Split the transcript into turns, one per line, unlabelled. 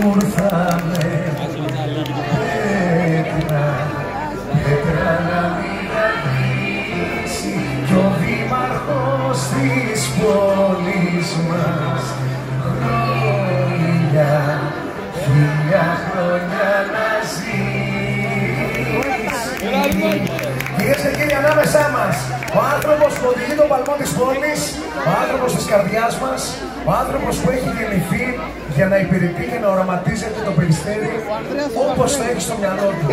που ήρθαμε. Πέτρα, πέτρα να μην ανοίξει κι ο δήμαρχος της πόλης μας. Χρόνια, χίλια χρόνια να ζήσει ο άνθρωπος που οδηγεί τον παλμό της πόλης, ο άνθρωπος της καρδιάς μας, ο άνθρωπος που έχει γεννηθεί για να υπηρετεί και να οραματίζεται το περιστέρι όπως θα έχει στο μυαλό του.